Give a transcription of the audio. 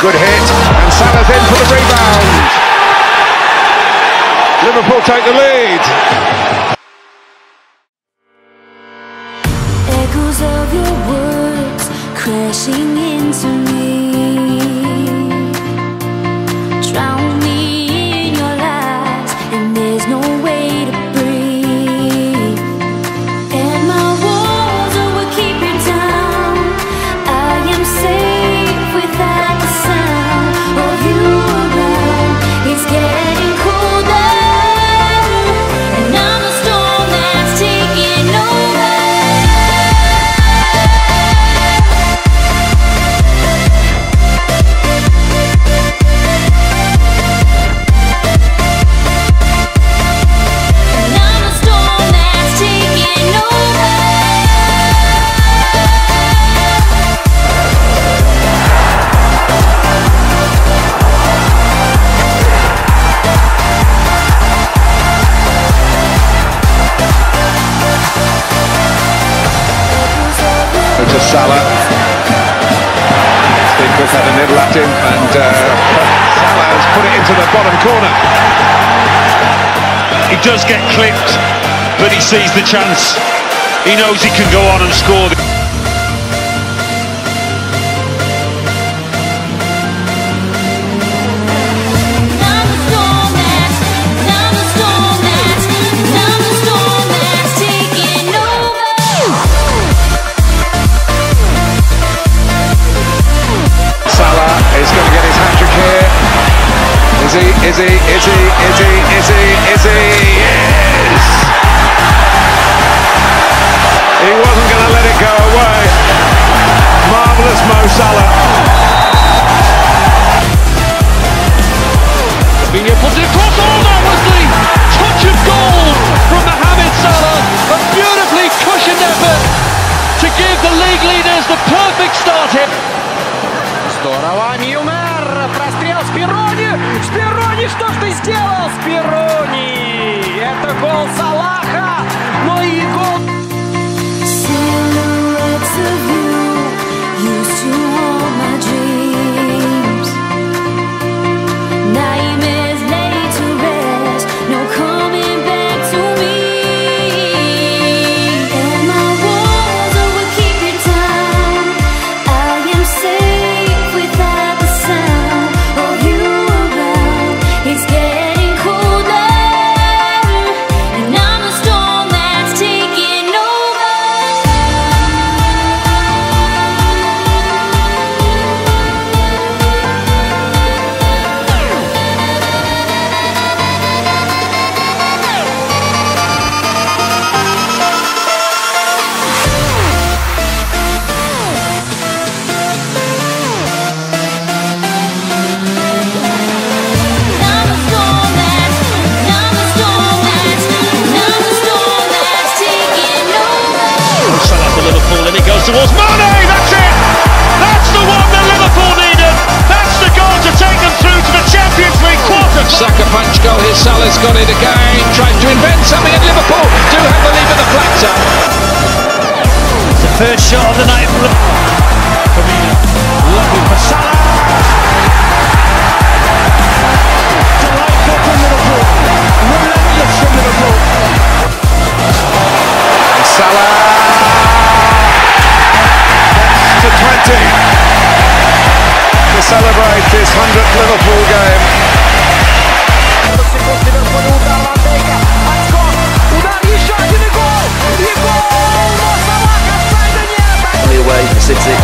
Good hit, and Salah's in for the rebound. Liverpool take the lead. Echoes of your words crashing in. He's had a nibble at him and uh, Salah has put it into the bottom corner. He does get clipped, but he sees the chance. He knows he can go on and score. he? Is he? Is he? Is he? Is he? Is he? Yes! He wasn't going to let it go away. Marvellous Mo Salah. invent something, Liverpool do have the lead the. The first shot of the night. city.